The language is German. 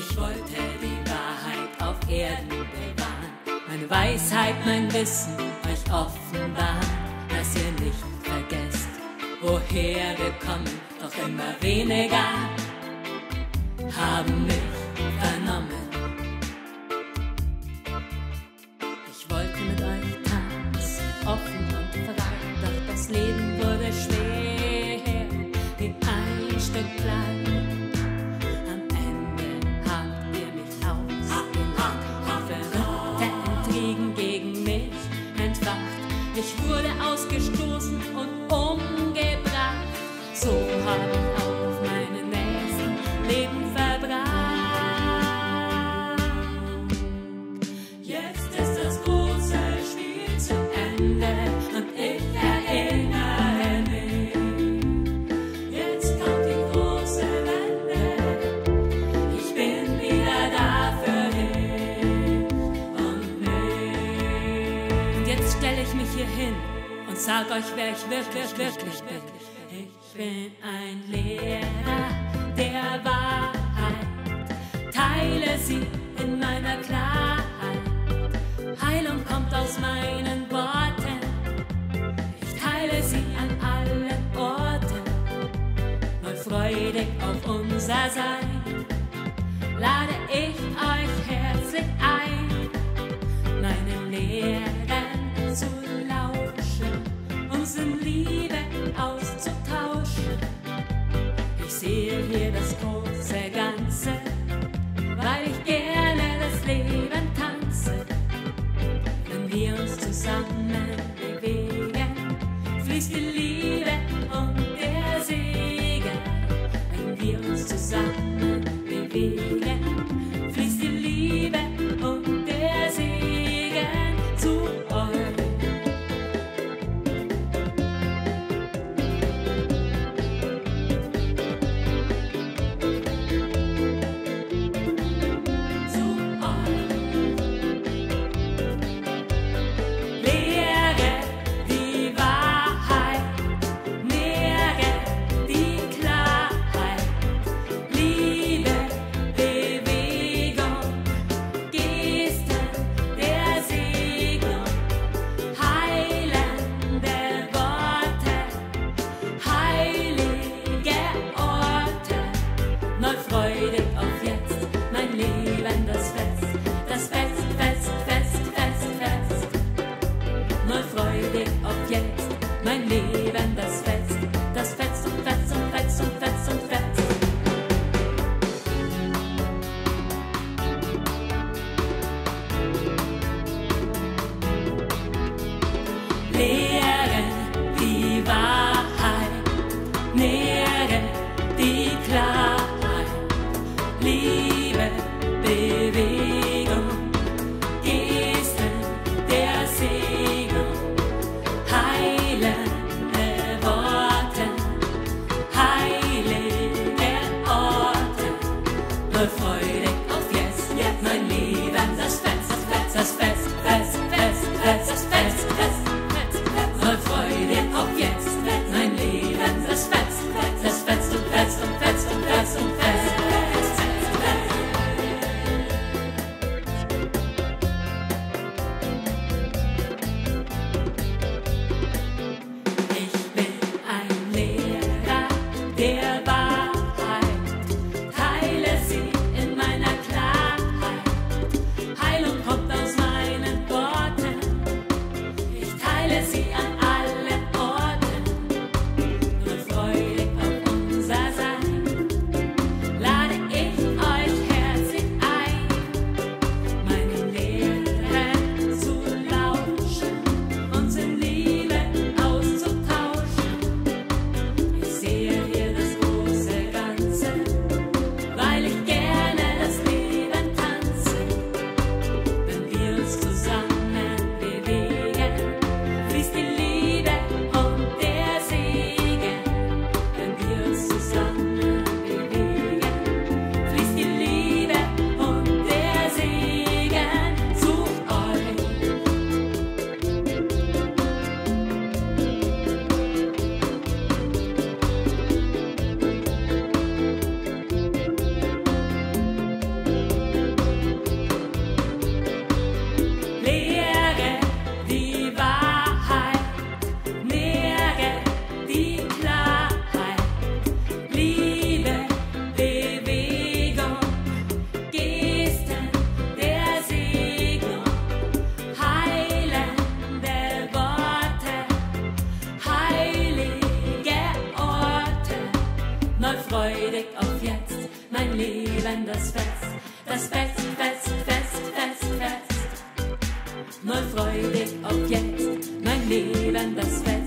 Ich wollte die Wahrheit auf Erden bewahren, meine Weisheit, mein Wissen euch offenbaren, dass ihr nicht vergesst, woher wir kommen, doch immer weniger haben mich vernommen. Ich wollte mit euch tanzen, offen und frei, doch das Leben wurde schwer, wie ein Stück Fleisch. Ich wurde sag euch, wer ich wirklich, wirklich bin. Ich bin ein Lehrer der Wahrheit, teile sie in meiner Klarheit. Heilung kommt aus meinen Worten, ich teile sie an allen Orten. Neu freudig auf unser Sein, lade ich euch herzlich ein, meinen Lehren be. freudig auf jetzt, mein Leben das Fest, das Fest, Fest, Fest, Fest, Fest. Neu freudig auf jetzt, mein Leben das Fest.